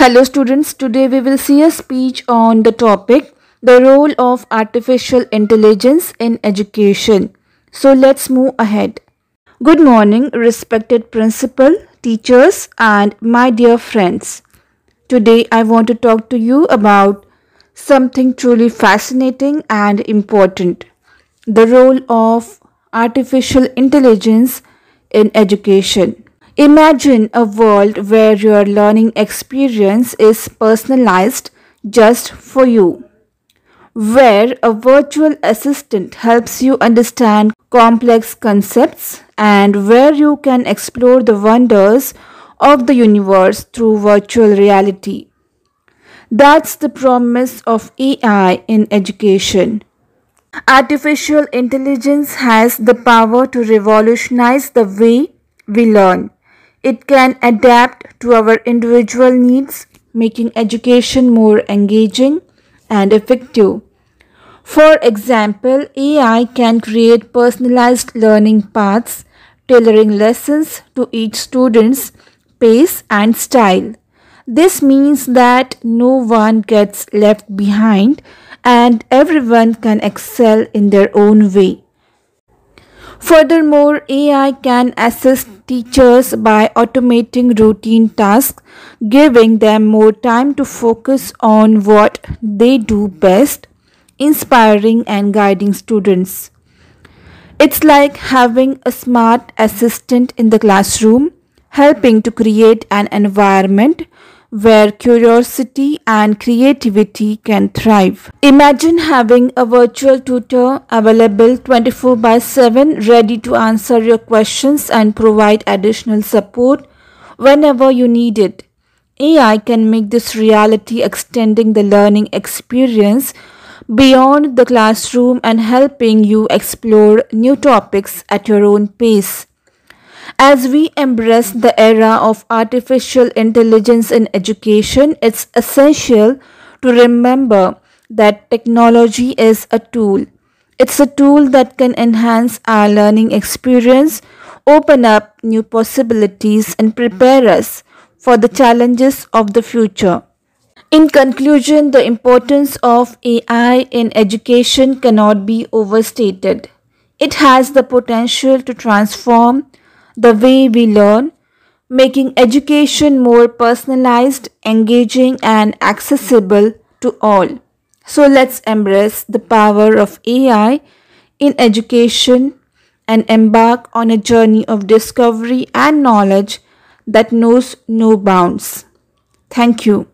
Hello students, today we will see a speech on the topic the role of artificial intelligence in education. So let's move ahead. Good morning respected principal, teachers and my dear friends. Today I want to talk to you about something truly fascinating and important. The role of artificial intelligence in education. Imagine a world where your learning experience is personalized just for you, where a virtual assistant helps you understand complex concepts, and where you can explore the wonders of the universe through virtual reality. That's the promise of AI in education. Artificial intelligence has the power to revolutionize the way we learn. It can adapt to our individual needs, making education more engaging and effective. For example, AI can create personalized learning paths, tailoring lessons to each student's pace and style. This means that no one gets left behind and everyone can excel in their own way. Furthermore, AI can assist teachers by automating routine tasks, giving them more time to focus on what they do best, inspiring and guiding students. It's like having a smart assistant in the classroom, helping to create an environment where curiosity and creativity can thrive. Imagine having a virtual tutor available 24 by 7 ready to answer your questions and provide additional support whenever you need it. AI can make this reality extending the learning experience beyond the classroom and helping you explore new topics at your own pace. As we embrace the era of artificial intelligence in education, it's essential to remember that technology is a tool. It's a tool that can enhance our learning experience, open up new possibilities, and prepare us for the challenges of the future. In conclusion, the importance of AI in education cannot be overstated. It has the potential to transform the way we learn, making education more personalized, engaging, and accessible to all. So let's embrace the power of AI in education and embark on a journey of discovery and knowledge that knows no bounds. Thank you.